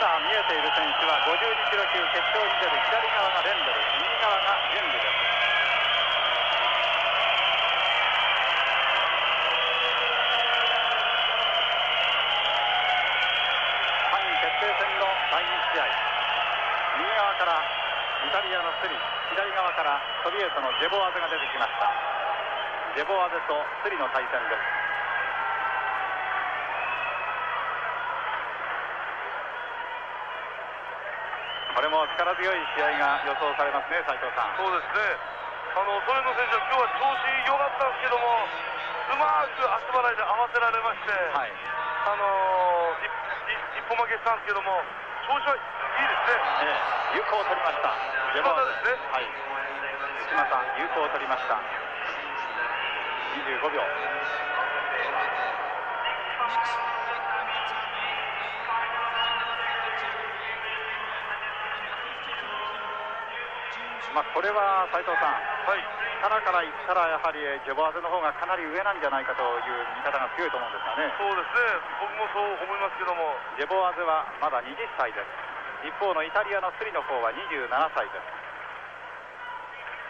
今見えている選手は52キロ級決勝に出る左側がレンデル右側が準備です決定戦の第2試合。右側からイタリアのスリ左側からソビエトのジェボワゼが出てきました。ジェボワゼとスリの対戦です。これも力強い試合が予想されますね斉藤さん。そうですね。あのソ連の選手は今日は調子良かったんですけどもうまく足払いで合わせられまして、はい、あの一歩負けしたんですけども調子はいいですね、えー、有効を取りました。ですね。はい。内股有効を取りました。25秒まあ、これは斉藤さん、はい、力から言ったら、やはりジョバーズの方がかなり上なんじゃないかという見方が強いと思うんですがね。そうですね、僕もそう思いますけども。ジェボワーズはまだ20歳です。一方のイタリアのスリの方は27歳です。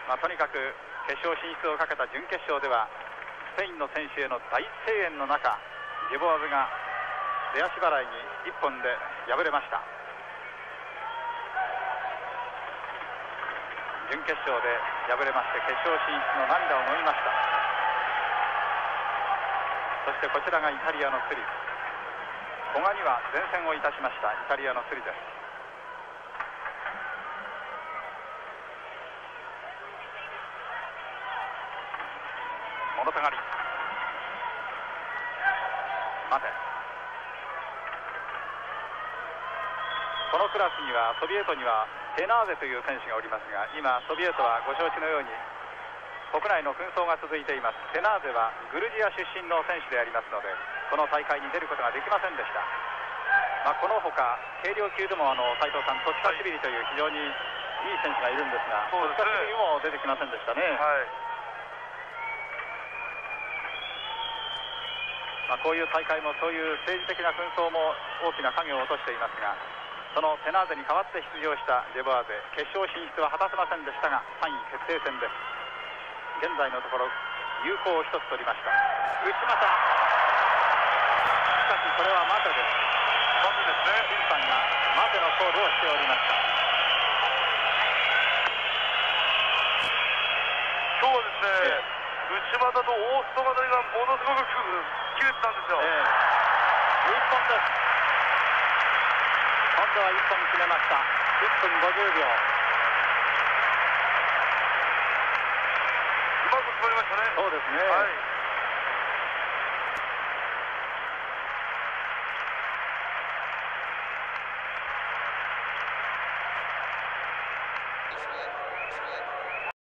まあ、とにかく決勝進出をかけた準決勝では、スペインの選手への大声援の中、ジェボワーズが出足払いに1本で敗れました。準決勝で敗れまして決勝進出の涙を飲みました。そしてこちらがイタリアのスリ古賀には前線をいたしましたイタリアのスリです。物下がり。待て。このクラスにはソビエトにはテナーゼという選手がおりますが今ソビエトはご承知のように国内の紛争が続いています。テナーゼはグルジア出身の選手でありますのでこの大会に出ることができませんでした、まあ、このほか軽量級でもあの斉藤さんトチカシビリという非常にいい選手がいるんですがトチカシビリも出てきませんでしたね、はい。まあ、こういう大会もそういう政治的な紛争も大きな影を落としていますがそのテナーゼに代わって出場したジェボワーゼ決勝進出は果たせませんでしたが3位決定戦です。現在のところ有効を1つ取りました。内股。しかしこれは待てです。待てですね。審判が待てのコールをしておりました。今日はですね、ええ、内股と大外刈りがものすごく切れてたんですよ、ええ、1本です度は1本決めました。1分50秒。うまく決まりましたね。そうですね、はい